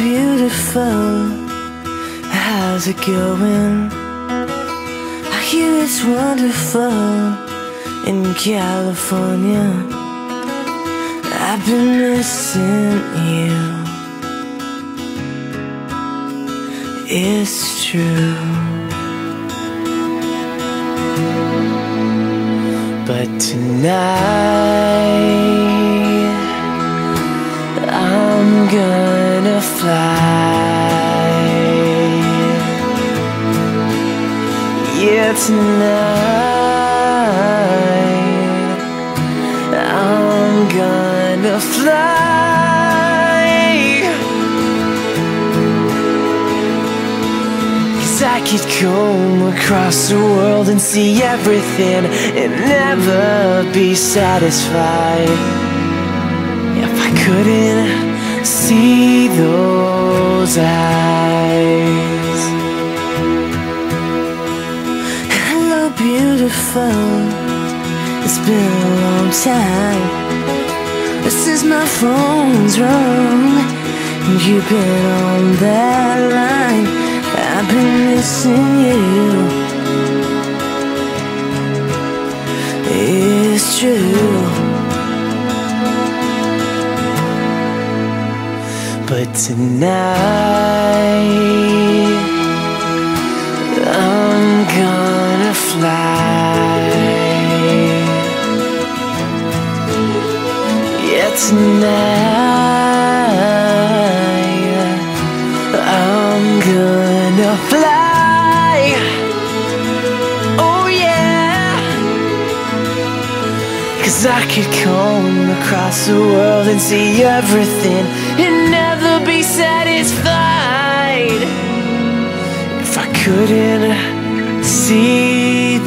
beautiful. How's it going? I hear it's wonderful in California. I've been missing you. It's true. But tonight fly. Yeah, tonight I'm gonna fly. Cause I could come across the world and see everything and never be satisfied if I couldn't those eyes. Hello, beautiful. It's been a long time. Since my phone's rung, you've been on that line. I've been missing you. It's true. But tonight I'm gonna fly. Yeah, tonight Cause I could come across the world and see everything and never be satisfied. If I couldn't see